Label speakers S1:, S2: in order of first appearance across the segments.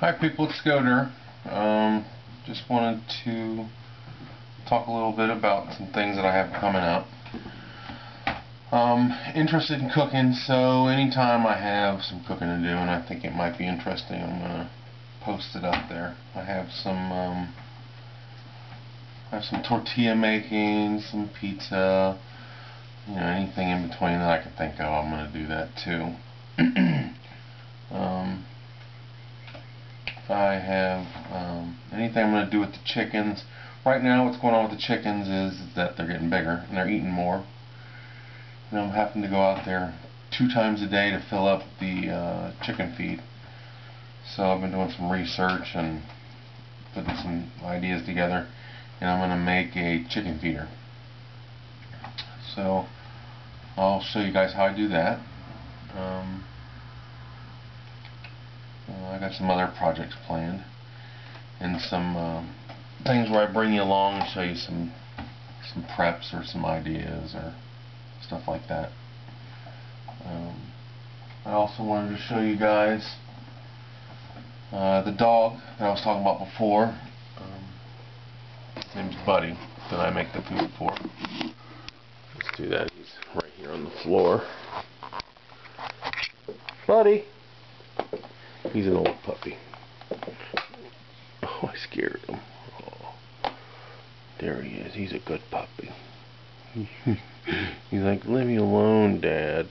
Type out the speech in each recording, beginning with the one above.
S1: Hi people, it's Scoder. Um, just wanted to talk a little bit about some things that I have coming up. Um, interested in cooking, so anytime I have some cooking to do and I think it might be interesting, I'm gonna post it up there. I have some um, I have some tortilla making, some pizza, you know, anything in between that I can think of, I'm gonna do that too. um, I have um, anything I'm going to do with the chickens. Right now what's going on with the chickens is, that they're getting bigger and they're eating more. And I'm having to go out there two times a day to fill up the uh, chicken feed. So I've been doing some research and putting some ideas together and I'm going to make a chicken feeder. So I'll show you guys how I do that. Um, got some other projects planned and some uh, things where I bring you along and show you some some preps or some ideas or stuff like that. Um, I also wanted to show you guys uh, the dog that I was talking about before. Um, his name's Buddy that I make the food for. Let's do that. He's right here on the floor. Buddy! He's an old puppy. Oh, I scared him. Oh. There he is. He's a good puppy. He's like, leave me alone, Dad.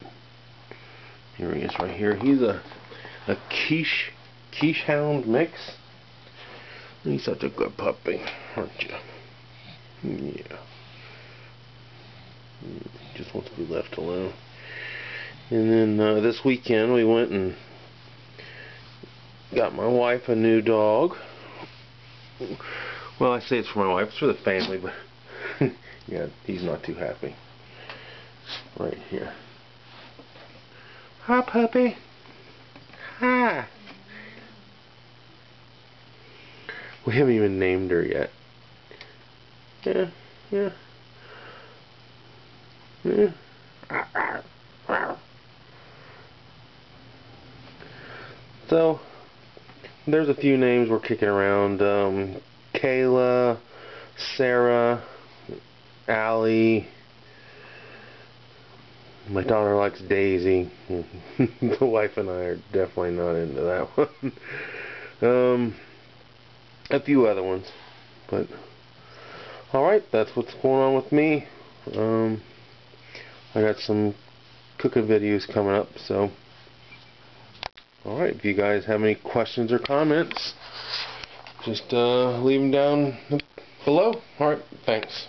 S1: Here he is right here. He's a a quiche quiche hound mix. He's such a good puppy, aren't you? Yeah. Just wants to be left alone. And then uh, this weekend we went and got my wife a new dog. Well, I say it's for my wife, it's for the family, but yeah, he's not too happy. Right here. Hi, puppy. Hi. We haven't even named her yet. Yeah, yeah. Yeah. So, there's a few names we're kicking around. Um, Kayla, Sarah, Allie. My daughter likes Daisy. the wife and I are definitely not into that one. um, a few other ones. But, alright, that's what's going on with me. Um, I got some cooking videos coming up, so Alright, if you guys have any questions or comments, just uh, leave them down below. Alright, thanks.